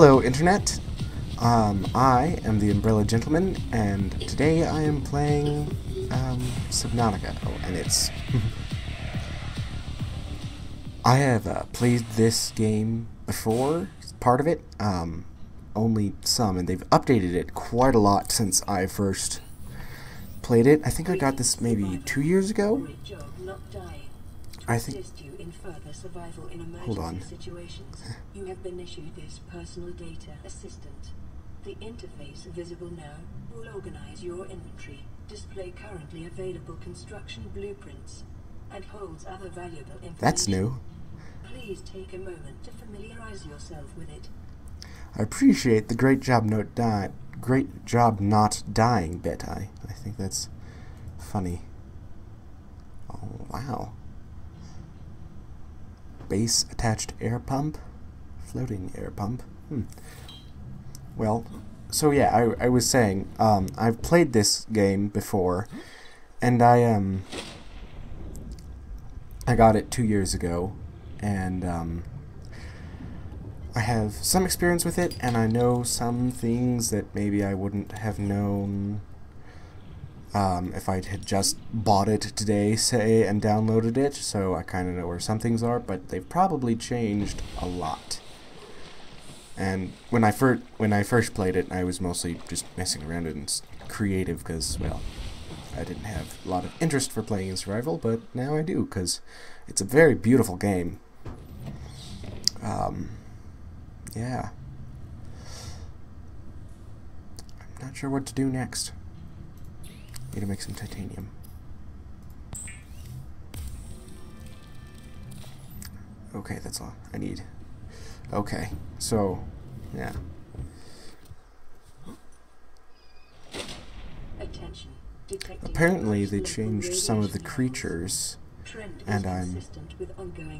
Hello, Internet. Um, I am the Umbrella Gentleman, and today I am playing um, Subnautica, oh, and it's. I have uh, played this game before, part of it, um, only some, and they've updated it quite a lot since I first played it. I think I got this maybe two years ago. I think. Hold on. Situations. You have been issued this personal data assistant. The interface visible now will organize your inventory, display currently available construction blueprints, and holds other valuable information. That's new. Please take a moment to familiarize yourself with it. I appreciate the great job not die great job not dying bit. I I think that's funny. Oh wow. Base attached air pump? Floating air pump? Hmm. Well, so yeah, I, I was saying, um, I've played this game before, and I, um, I got it two years ago, and, um, I have some experience with it, and I know some things that maybe I wouldn't have known um, if I had just bought it today, say, and downloaded it, so I kind of know where some things are, but they've probably changed a lot. And when I first when I first played it, I was mostly just messing around and creative because, well, I didn't have a lot of interest for playing in survival, but now I do because it's a very beautiful game. Um, yeah. I'm not sure what to do next. To make some titanium. Okay, that's all I need. Okay, so, yeah. Attention. Apparently they changed some of the creatures, and I'm consistent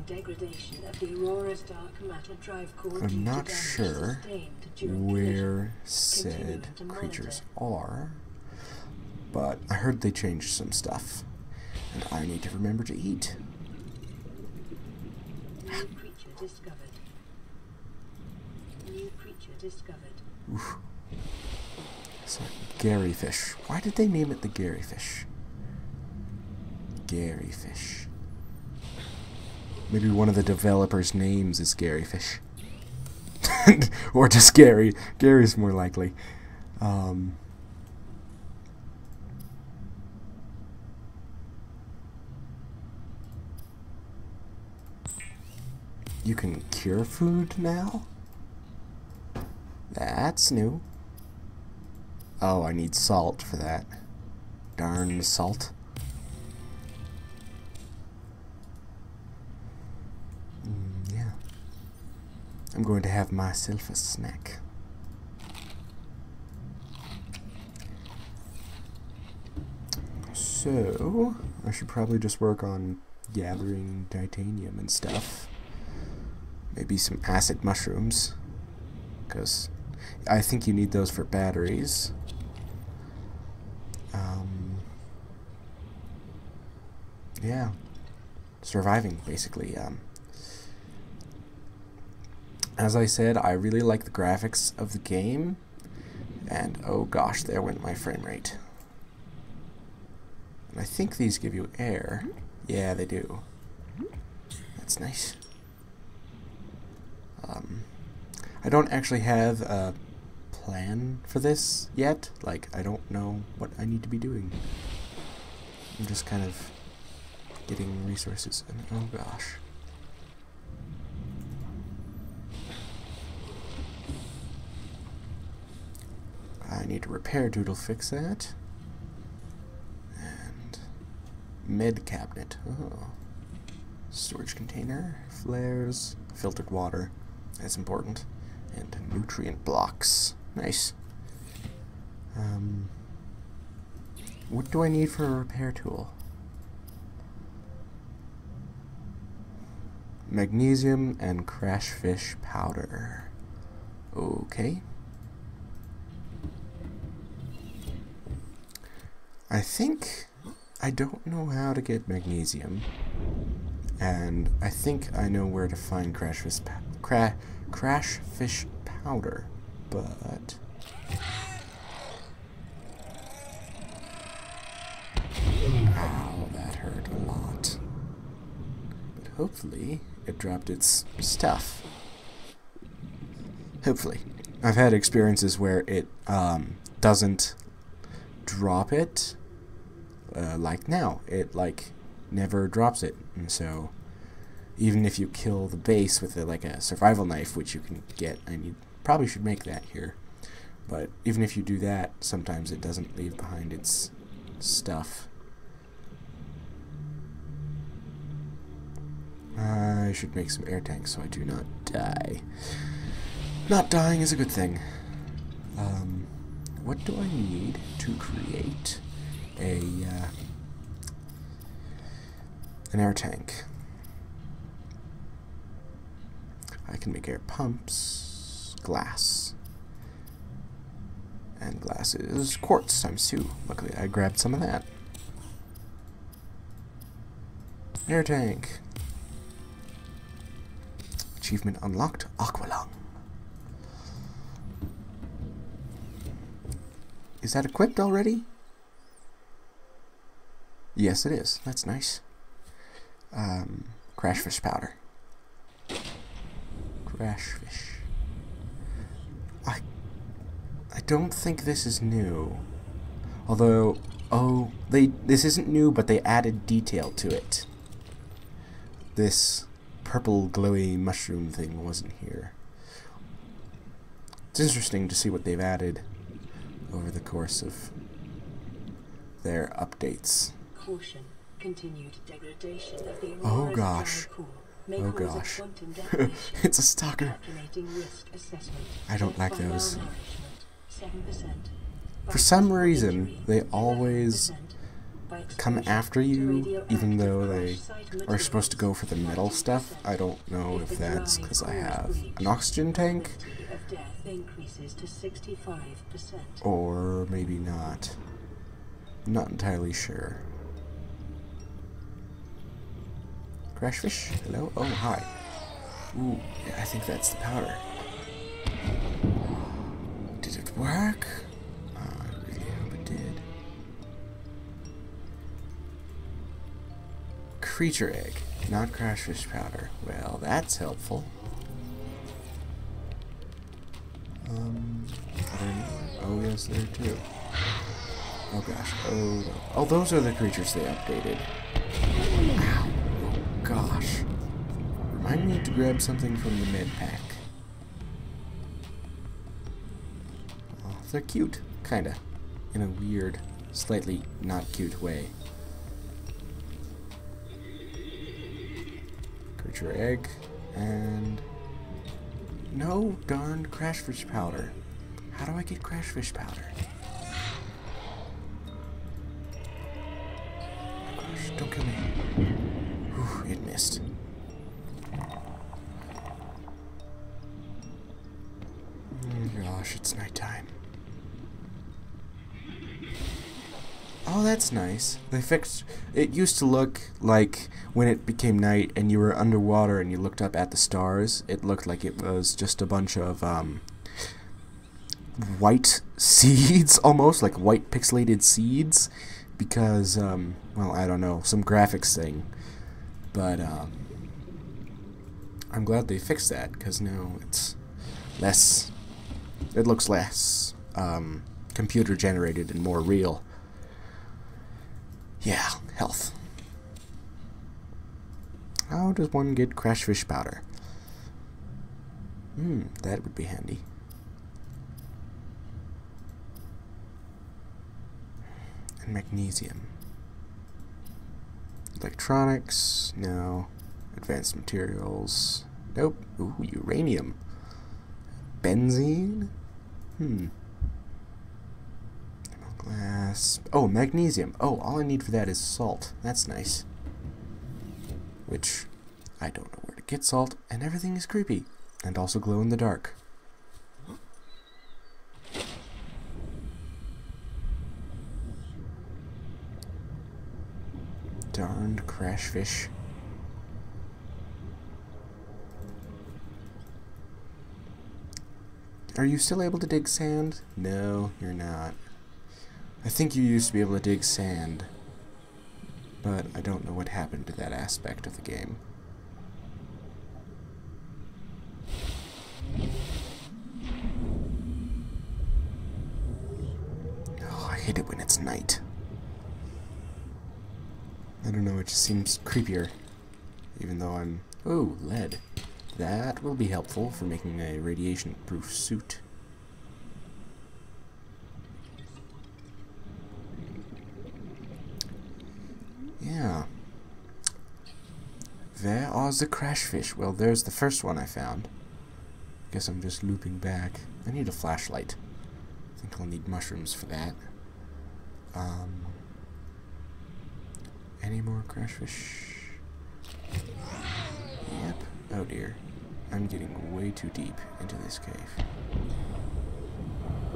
degradation of the Aurora's dark matter drive core I'm not sure sustained during collision. where said creatures are, but I heard they changed some stuff, and I need to remember to eat. New creature discovered. New creature discovered. Oof. So, Gary fish. Why did they name it the Gary fish? Gary fish. Maybe one of the developers' names is Gary fish. or just Gary. Gary's more likely. Um, you can cure food now? That's new. Oh, I need salt for that. Darn salt. Mm, yeah. I'm going to have myself a snack. So, I should probably just work on gathering titanium and stuff. Maybe some acid mushrooms. Because I think you need those for batteries. Um, yeah. Surviving, basically. Um, as I said, I really like the graphics of the game. And oh gosh, there went my frame rate. And I think these give you air. Yeah, they do. That's nice. Um, I don't actually have a plan for this yet. Like, I don't know what I need to be doing. I'm just kind of getting resources. And oh gosh. I need to repair Doodle fix that. And med cabinet. Oh. Storage container, flares, filtered water. That's important. And nutrient blocks. Nice. Um, what do I need for a repair tool? Magnesium and crash fish powder. Okay. I think I don't know how to get magnesium, and I think I know where to find crash fish, pa- cra- crash fish powder, but... Ow, that hurt a lot. But hopefully, it dropped its stuff. Hopefully. I've had experiences where it um, doesn't drop it, uh, like now. It, like, never drops it, and so even if you kill the base with a, like a survival knife, which you can get, and you probably should make that here. But even if you do that, sometimes it doesn't leave behind its stuff. I should make some air tanks so I do not die. Not dying is a good thing. Um, what do I need to create a uh, an air tank? I can make air pumps, glass, and glass is quartz times two. Luckily, I grabbed some of that. Air tank. Achievement unlocked, Aqualung. Is that equipped already? Yes, it is. That's nice. Um, crashfish powder. Crashfish. I I don't think this is new. Although, oh, they this isn't new, but they added detail to it. This purple glowy mushroom thing wasn't here. It's interesting to see what they've added over the course of their updates. Caution. Continued degradation of the Oh, gosh. May Oh, cause gosh. it's a stalker. Calculating risk assessment. I don't like those. For some reason, they always come after you, even though they are supposed to go for the metal stuff. I don't know if that's because I have an oxygen tank, probability of death increases to 65%. or maybe not. I'm not entirely sure. Crashfish? Hello? Oh, hi. Ooh, I think that's the powder. Did it work? Oh, I really hope it did. Creature egg, not crashfish powder. Well, that's helpful. Um, oh yes, there two. Oh gosh, oh, oh, those are the creatures they updated. Remind need to grab something from the med pack. Oh, they're cute, kinda, in a weird, slightly not cute way. Creature egg, and no darned crashfish powder. How do I get crashfish powder? Gosh, it's nighttime. Oh, that's nice. They fixed. It used to look like when it became night and you were underwater and you looked up at the stars, it looked like it was just a bunch of um, white seeds, almost like white pixelated seeds, because um, well, I don't know, some graphics thing. But um, I'm glad they fixed that because now it's less. It looks less um, computer generated and more real. Yeah, health. How does one get crashfish powder? Hmm, that would be handy. And magnesium. Electronics, no. Advanced materials, nope. Ooh, uranium. Benzene? Hmm. Glass. Oh, magnesium. Oh, all I need for that is salt. That's nice. Which, I don't know where to get salt, and everything is creepy. And also glow in the dark. Darned crashfish. Are you still able to dig sand? No, you're not. I think you used to be able to dig sand, but I don't know what happened to that aspect of the game. Oh, I hate it when it's night. I don't know, it just seems creepier. Even though I'm... Oh, lead. That will be helpful for making a radiation-proof suit. Yeah. Where are the crash fish? Well, there's the first one I found. Guess I'm just looping back. I need a flashlight. I think I'll need mushrooms for that. Um, any more crash fish? Yep. Oh dear. I'm getting way too deep into this cave.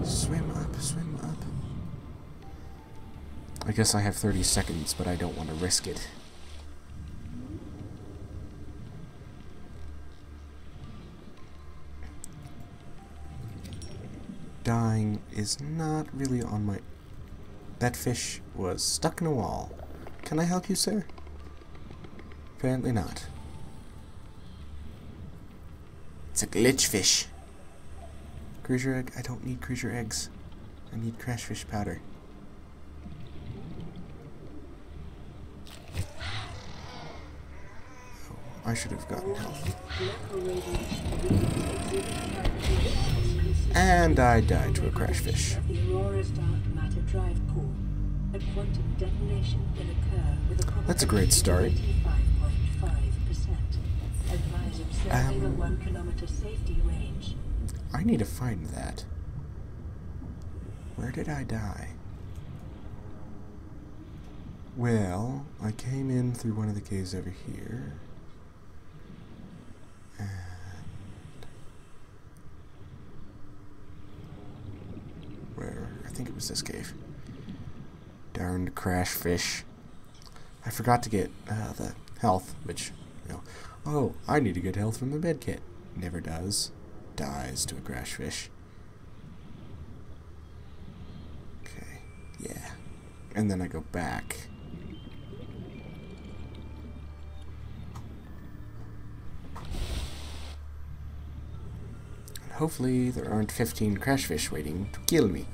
Swim up, swim up. I guess I have 30 seconds, but I don't want to risk it. Dying is not really on my... That fish was stuck in a wall. Can I help you, sir? Apparently not. It's a glitch fish. Creature egg? I don't need creature eggs. I need crash fish powder. Oh, I should have gotten health. And I died to a crash fish. That's a great start. Um, I need to find that. Where did I die? Well, I came in through one of the caves over here. And where? I think it was this cave. Darned crash fish. I forgot to get uh, the health, which, you know, oh, I need to get health from the med kit. Never does. Dies to a crash fish. Okay, yeah. And then I go back. And hopefully there aren't 15 crash fish waiting to kill me.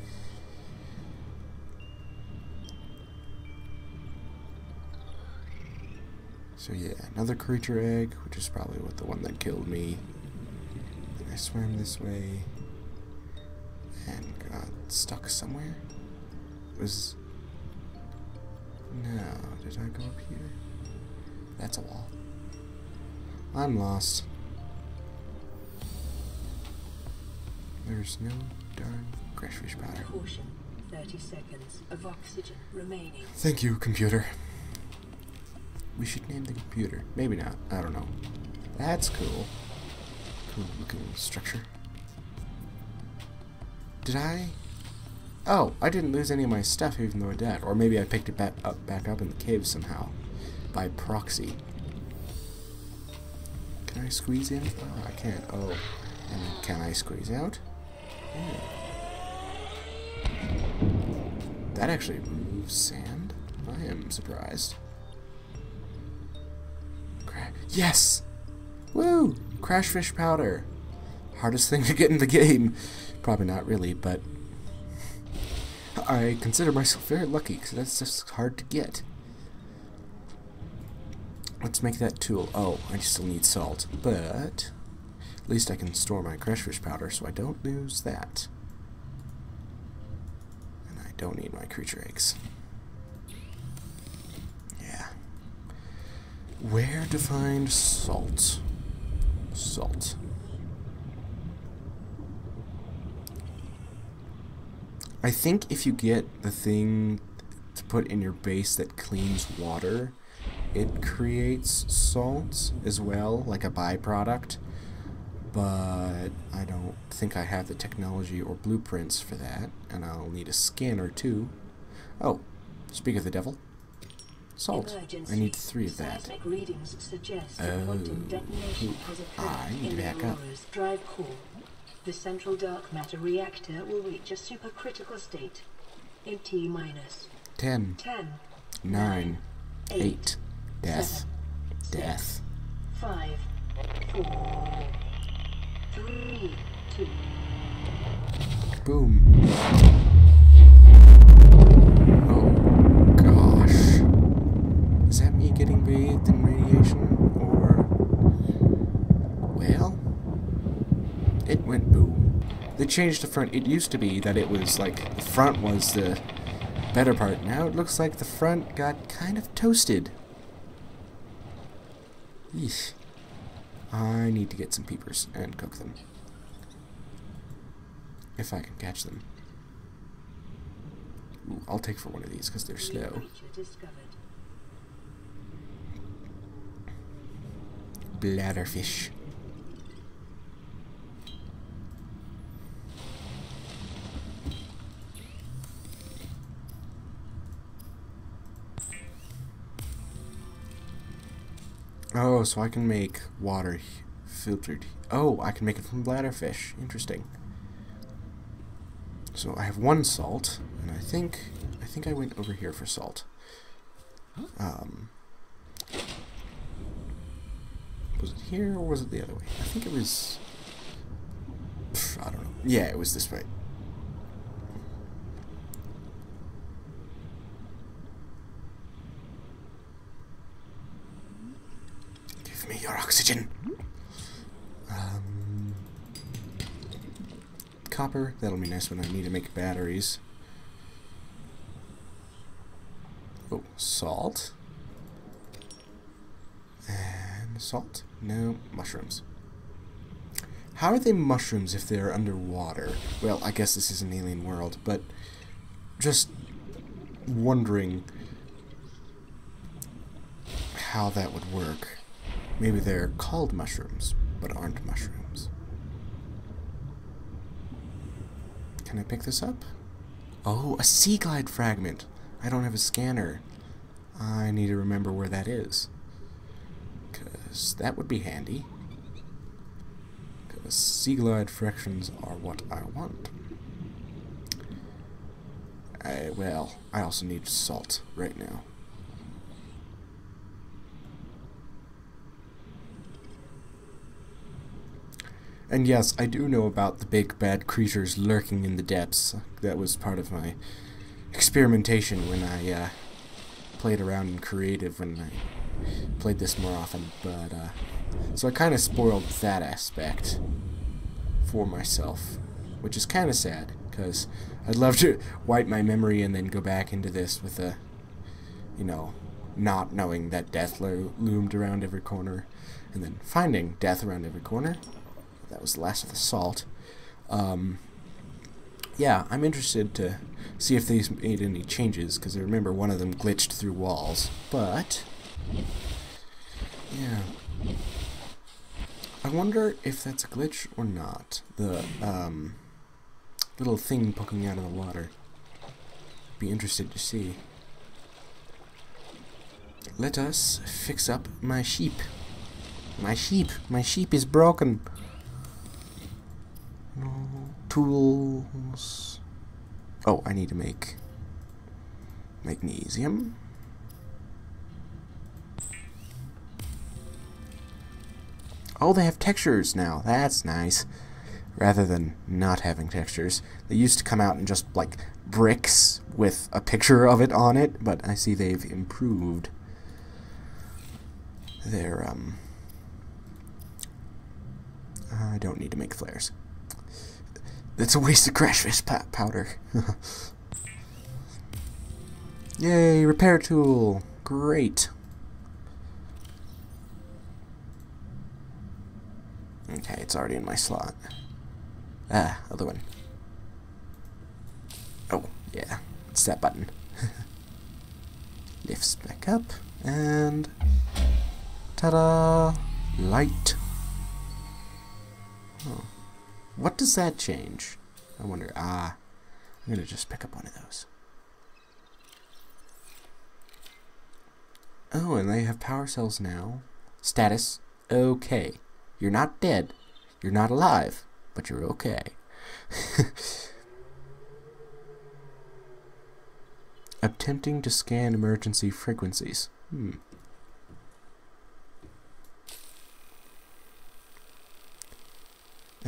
So yeah, another creature egg, which is probably what the one that killed me. Then I swam this way and got stuck somewhere. It was no, did I go up here? That's a wall. I'm lost. There's no darn crashfish powder. Caution. 30 seconds of oxygen remaining. Thank you, computer. We should name the computer. Maybe not. I don't know. That's cool. Cool looking structure. Did I? Oh, I didn't lose any of my stuff even though I did. Or maybe I picked it back up, back up in the cave somehow. By proxy. Can I squeeze in? Oh, I can't. Oh. And can I squeeze out? Yeah. That actually removes sand? I am surprised. Yes! Woo! Crash fish powder. Hardest thing to get in the game. Probably not really, but I consider myself very lucky because that's just hard to get. Let's make that tool. Oh, I still need salt, but at least I can store my crashfish powder so I don't lose that. And I don't need my creature eggs. Yeah. Where to find salt? Salt. I think if you get the thing to put in your base that cleans water, it creates salt as well, like a byproduct. But I don't think I have the technology or blueprints for that, and I'll need a scanner too. Oh, speak of the devil. Salt. Emergency. I need three of that. Seismic readings suggest Oh. a quantum detonation has occurred I need to back up. Drive core. The central dark matter reactor will reach a supercritical state in T minus 10, 10, 9, 8, 8, death, 7, death. 5, 4, 3, 2, Boom. Oh gosh. Is that me getting bathed in radiation? Or. Well. It went boom. They changed the front. It used to be that it was like the front was the better part. Now it looks like the front got kind of toasted. Yeesh. I need to get some peepers and cook them. If I can catch them. Ooh, I'll take for one of these because they're slow. Bladderfish. Oh, so I can make water filtered. Oh, I can make it from bladderfish. Interesting. So I have one salt, and I think I think I went over here for salt. Um, was it here or was it the other way? I think it was. Pff, I don't know. Yeah, it was this way. Give me your oxygen. Um, copper. That'll be nice when I need to make batteries. Oh, salt. And salt. No, mushrooms. How are they mushrooms if they're underwater? Well, I guess this is an alien world, but just wondering how that would work. Maybe they're called mushrooms, but aren't mushrooms. Can I pick this up? Oh, a sea glide fragment. I don't have a scanner. I need to remember where that is. Because that would be handy. Because sea glide fractions are what I want. I, well, I also need salt right now. And yes, I do know about the big bad creatures lurking in the depths. That was part of my experimentation when I uh, played around in creative when I played this more often. But uh, so I kind of spoiled that aspect for myself, which is kind of sad because I'd love to wipe my memory and then go back into this with a, you know, not knowing that death lo- loomed around every corner, and then finding death around every corner. That was the last of the salt. Um, yeah, I'm interested to see if they made any changes because I remember one of them glitched through walls. But yeah, I wonder if that's a glitch or not. The um, little thing poking out of the water. Be interested to see. Let us fix up my sheep. My sheep. My sheep is broken. Tools. Oh, I need to make magnesium. Oh, they have textures now. That's nice. Rather than not having textures. They used to come out in just like bricks with a picture of it on it, but I see they've improved their um I don't need to make flares. That's a waste of crash fish powder. Yay, repair tool. Great. Okay, it's already in my slot. Ah, other one. Oh, yeah. It's that button. Lifts back up, and... Ta-da! Light. Oh. What does that change? I wonder. Ah, I'm gonna just pick up one of those. Oh, and they have power cells now. Status, okay. You're not dead. You're not alive, but you're okay. Attempting to scan emergency frequencies. Hmm.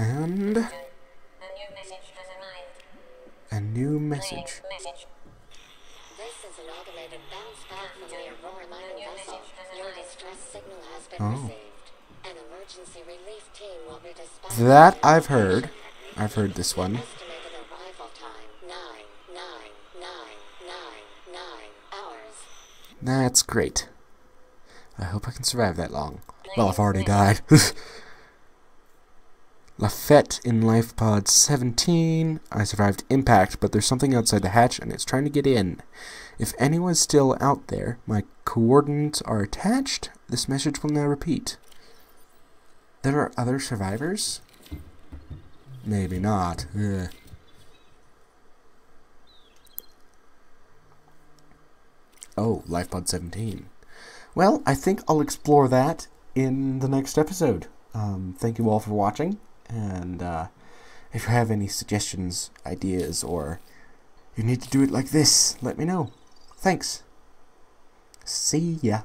And A new message has arrived. a new message. message. This is an automated bounce back from the Aurora Mine vessel. Your distress signal has been Oh. received. An emergency relief team will be dispatched. That I've heard. I've heard this one. Estimated arrival time nine nine nine nine nine hours. That's great. I hope I can survive that long. Well, I've already died. Lafette in Life Pod 17. I survived impact, but there's something outside the hatch and it's trying to get in. If anyone's still out there, my coordinates are attached. This message will now repeat. There are other survivors? Maybe not. Ugh. Oh, LifePod 17. Well, I think I'll explore that in the next episode. Um, thank you all for watching, and uh, if you have any suggestions, ideas, or you need to do it like this, let me know. Thanks. See ya.